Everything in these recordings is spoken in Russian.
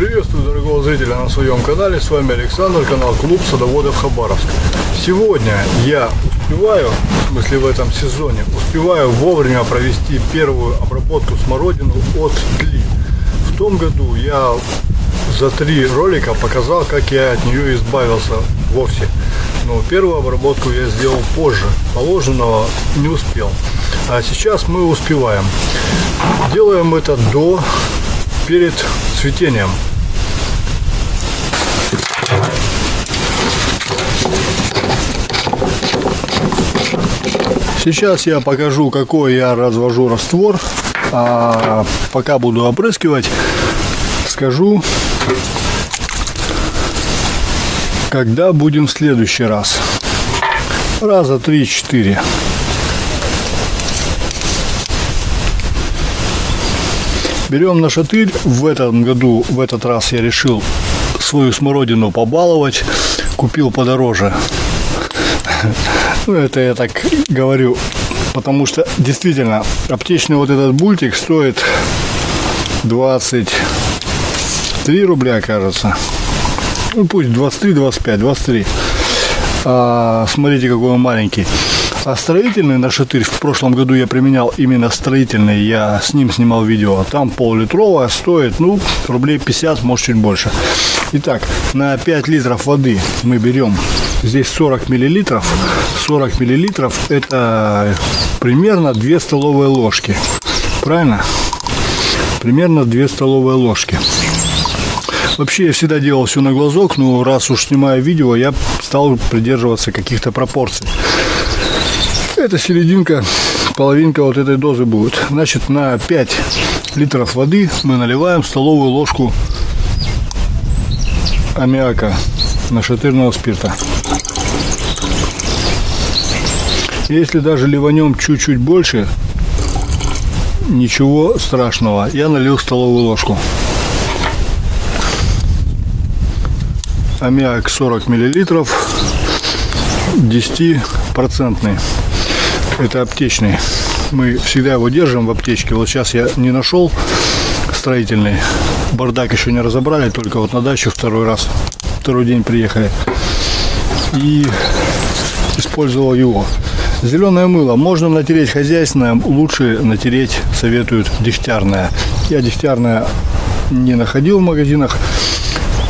Приветствую дорогого зрителя на своем канале. С вами Александр, канал Клуб Садоводов Хабаровск. Сегодня я успеваю, в смысле в этом сезоне, успеваю вовремя провести первую обработку смородину от тли. В том году я за три ролика показал, как я от нее избавился вовсе. Но первую обработку я сделал позже. Положенного не успел. А сейчас мы успеваем. Делаем это до перед цветением. Сейчас я покажу, какой я развожу раствор. А пока буду опрыскивать, скажу, когда будем в следующий раз. Раза три-четыре. Берем на шатырь. В этом году, в этот раз я решил свою смородину побаловать. Купил подороже. Ну, это я так говорю, потому что действительно аптечный вот этот бультик стоит 23 рубля, кажется. Ну, пусть 23, 25, 23. А, смотрите, какой он маленький. А строительный на шатырь в прошлом году я применял именно строительный. Я с ним снимал видео. Там пол-литровая стоит, ну, рублей 50, может чуть больше. Итак, на 5 литров воды мы берем здесь 40 миллилитров. 40 миллилитров это примерно 2 столовые ложки. Правильно? Примерно 2 столовые ложки. Вообще я всегда делал все на глазок, но раз уж снимаю видео, я стал придерживаться каких-то пропорций. Это серединка, половинка вот этой дозы будет. Значит, на 5 литров воды мы наливаем столовую ложку аммиака нашатырного спирта. Если даже ливанем чуть-чуть больше, ничего страшного. Я налил столовую ложку. Аммиак 40 миллилитров, 10 процентный это аптечный. Мы всегда его держим в аптечке. Вот сейчас я не нашел строительный. Бардак еще не разобрали, только вот на дачу второй раз. Второй день приехали. И использовал его. Зеленое мыло можно натереть хозяйственное, лучше натереть советуют дегтярное. Я дегтярное не находил в магазинах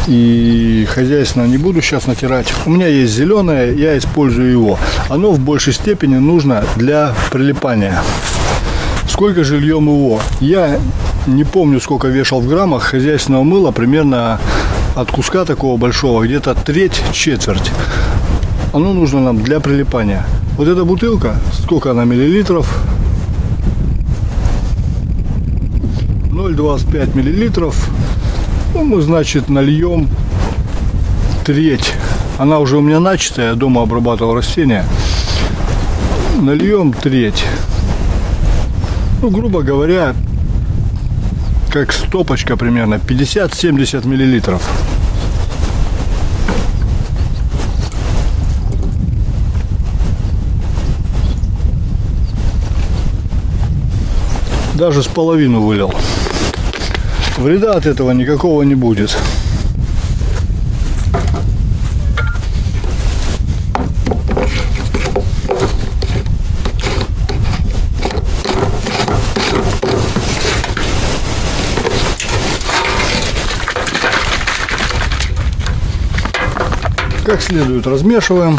и хозяйственно не буду сейчас натирать. У меня есть зеленое, я использую его. Оно в большей степени нужно для прилипания. Сколько же льем его? Я не помню, сколько вешал в граммах хозяйственного мыла, примерно от куска такого большого, где-то треть, четверть. Оно нужно нам для прилипания. Вот эта бутылка, сколько она миллилитров? 0,25 миллилитров ну, мы, значит, нальем треть. Она уже у меня начатая, я дома обрабатывал растения. Нальем треть. Ну, грубо говоря, как стопочка примерно, 50-70 миллилитров. Даже с половину вылил. Вреда от этого никакого не будет. Как следует размешиваем.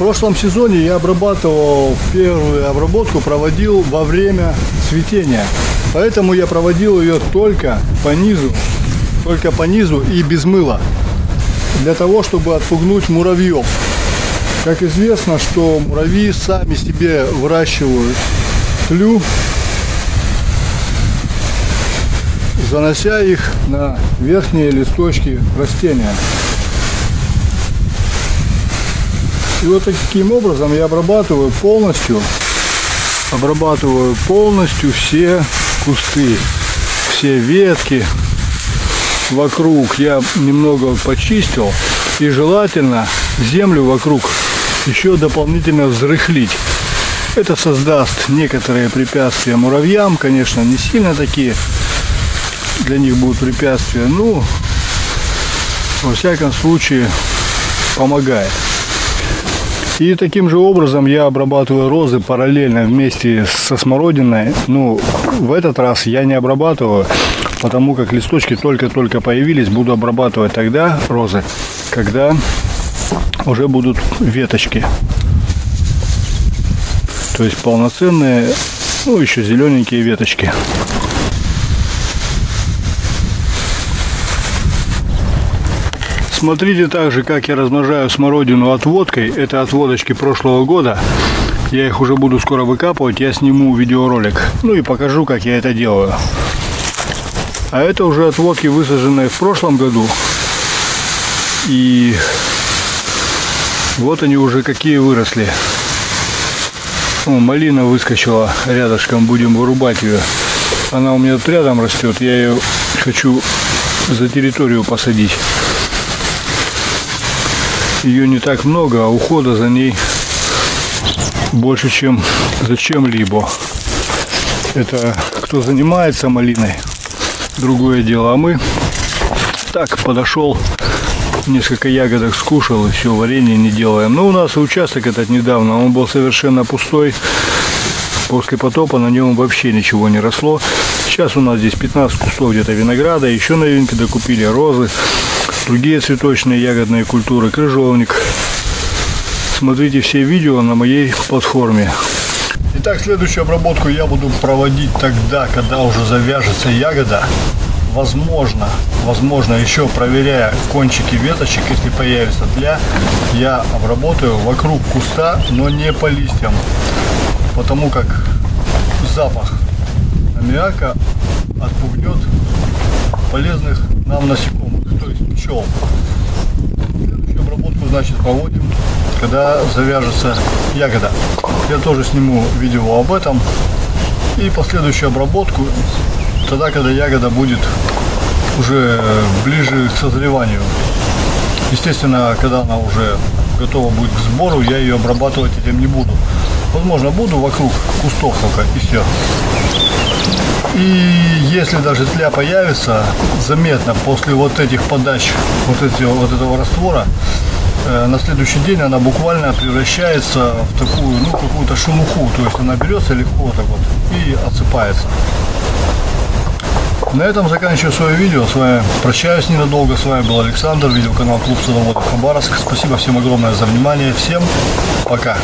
В прошлом сезоне я обрабатывал первую обработку, проводил во время цветения. Поэтому я проводил ее только по низу, только по низу и без мыла. Для того, чтобы отпугнуть муравьев. Как известно, что муравьи сами себе выращивают тлю, занося их на верхние листочки растения. И вот таким образом я обрабатываю полностью, обрабатываю полностью все кусты. все ветки вокруг я немного почистил. И желательно землю вокруг еще дополнительно взрыхлить. Это создаст некоторые препятствия муравьям, конечно, не сильно такие для них будут препятствия, ну, во всяком случае, помогает. И таким же образом я обрабатываю розы параллельно вместе со смородиной. Ну, в этот раз я не обрабатываю, потому как листочки только-только появились. Буду обрабатывать тогда розы, когда уже будут веточки. То есть полноценные, ну, еще зелененькие веточки. Смотрите также, как я размножаю смородину отводкой. Это отводочки прошлого года. Я их уже буду скоро выкапывать. Я сниму видеоролик. Ну и покажу, как я это делаю. А это уже отводки, высаженные в прошлом году. И вот они уже какие выросли. О, малина выскочила рядышком. Будем вырубать ее. Она у меня тут рядом растет. Я ее хочу за территорию посадить ее не так много, а ухода за ней больше, чем за чем-либо. Это кто занимается малиной, другое дело. А мы так подошел, несколько ягодок скушал и все, варенье не делаем. Но у нас участок этот недавно, он был совершенно пустой. После потопа на нем вообще ничего не росло. Сейчас у нас здесь 15 кустов где-то винограда, еще новинки докупили, розы другие цветочные ягодные культуры, крыжовник. Смотрите все видео на моей платформе. Итак, следующую обработку я буду проводить тогда, когда уже завяжется ягода. Возможно, возможно, еще проверяя кончики веточек, если появится тля, я обработаю вокруг куста, но не по листьям, потому как запах аммиака отпугнет полезных нам насекомых пчел. Следующую обработку, значит, проводим, когда завяжется ягода. Я тоже сниму видео об этом. И последующую обработку, тогда, когда ягода будет уже ближе к созреванию. Естественно, когда она уже готова будет к сбору, я ее обрабатывать этим не буду. Возможно, буду вокруг кустов только и все. И если даже тля появится, заметно после вот этих подач, вот, эти, вот этого раствора, э, на следующий день она буквально превращается в такую, ну, какую-то шелуху. То есть она берется легко так вот и отсыпается. На этом заканчиваю свое видео. С вами прощаюсь ненадолго. С вами был Александр, видеоканал Клуб Садоводов Хабаровск. Спасибо всем огромное за внимание. Всем пока.